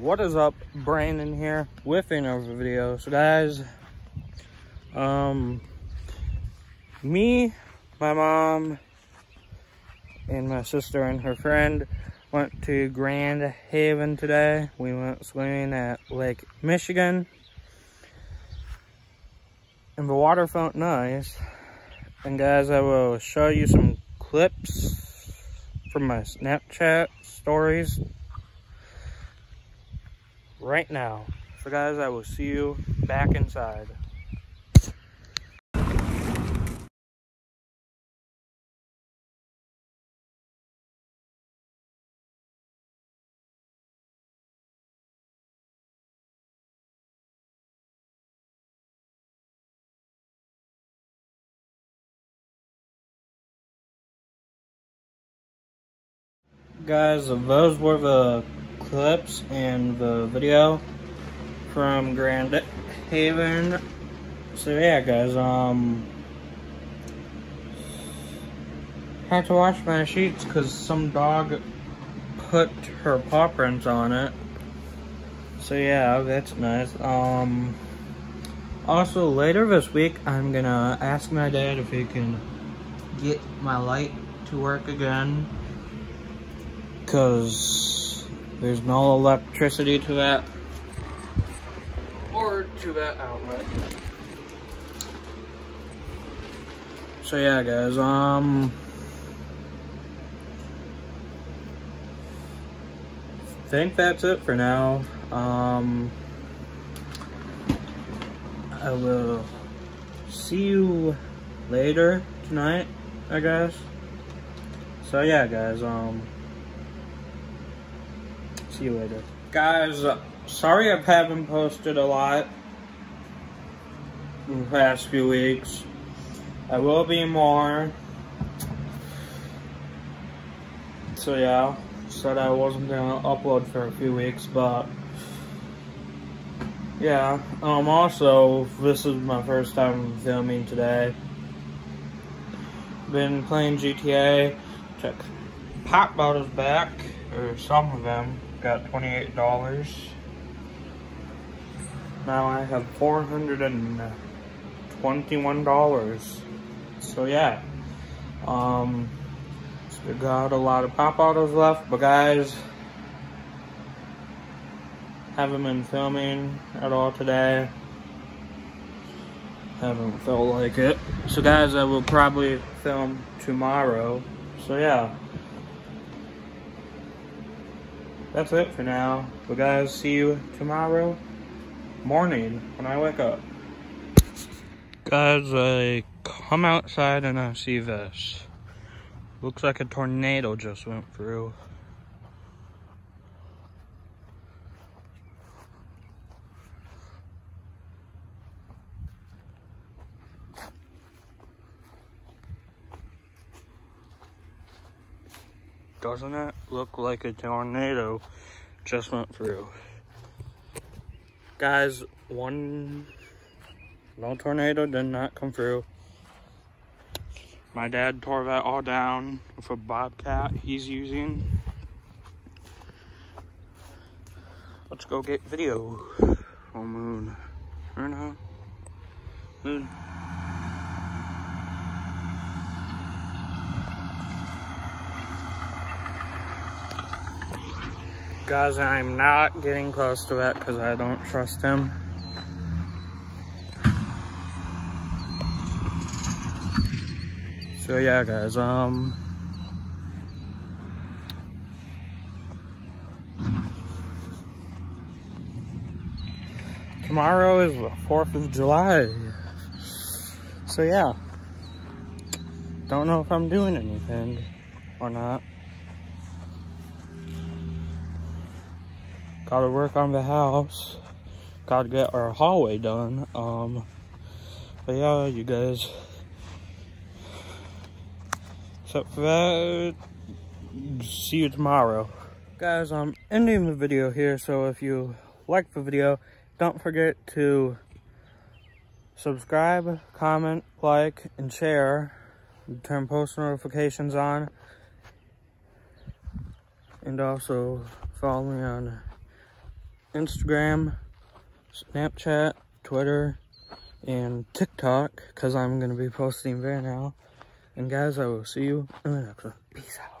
what is up brandon here with another video. So guys um me my mom and my sister and her friend went to grand haven today. We went swimming at lake michigan. And the water felt nice. And guys i will show you some clips from my snapchat stories right now. So guys, I will see you back inside. Guys, those were the clips and the video from Grand Haven. So yeah, guys, um, had to wash my sheets because some dog put her paw prints on it. So yeah, that's nice. Um, also later this week, I'm gonna ask my dad if he can get my light to work again. Cause there's no electricity to that or to that outlet. So yeah, guys, um, think that's it for now. Um, I will see you later tonight, I guess. So yeah, guys, um, see you later. Guys, sorry I haven't posted a lot in the past few weeks. I will be more. So yeah, said I wasn't gonna upload for a few weeks, but yeah. Um. Also, this is my first time filming today. Been playing GTA. Check pop bottles back, or some of them got $28. Now I have $421. So yeah. Um, we got a lot of pop autos left, but guys, haven't been filming at all today. Haven't felt like it. So guys, I will probably film tomorrow. So yeah that's it for now. But guys, see you tomorrow morning when I wake up. Guys, I come outside and I see this. Looks like a tornado just went through. Doesn't it look like a tornado just went through? Guys, one, no tornado did not come through. My dad tore that all down with a bobcat he's using. Let's go get video. Oh, moon. Or no? Moon. Guys, I'm not getting close to that because I don't trust him. So yeah, guys, um... Tomorrow is the 4th of July. So yeah. Don't know if I'm doing anything or not. Gotta work on the house. Gotta get our hallway done. Um, but yeah, you guys. Except for that, see you tomorrow. Guys, I'm ending the video here, so if you like the video, don't forget to subscribe, comment, like, and share. Turn post notifications on. And also follow me on Instagram, Snapchat, Twitter, and TikTok, because I'm going to be posting there now. And guys, I will see you in the next one. Peace out.